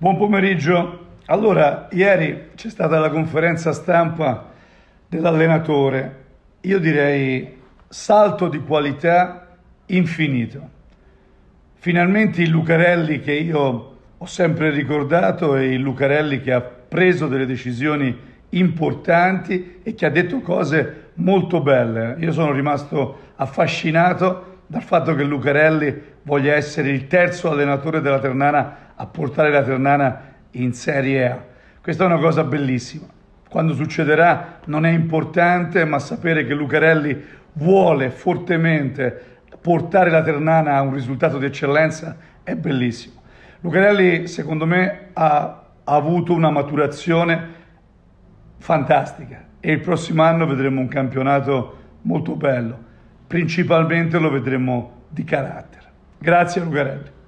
Buon pomeriggio. Allora, ieri c'è stata la conferenza stampa dell'allenatore. Io direi salto di qualità infinito. Finalmente il Lucarelli che io ho sempre ricordato è il Lucarelli che ha preso delle decisioni importanti e che ha detto cose molto belle. Io sono rimasto affascinato dal fatto che Lucarelli voglia essere il terzo allenatore della Ternana a portare la Ternana in Serie A. Questa è una cosa bellissima. Quando succederà non è importante, ma sapere che Lucarelli vuole fortemente portare la Ternana a un risultato di eccellenza è bellissimo. Lucarelli, secondo me, ha, ha avuto una maturazione fantastica e il prossimo anno vedremo un campionato molto bello. Principalmente lo vedremo di carattere. Grazie Lucarelli.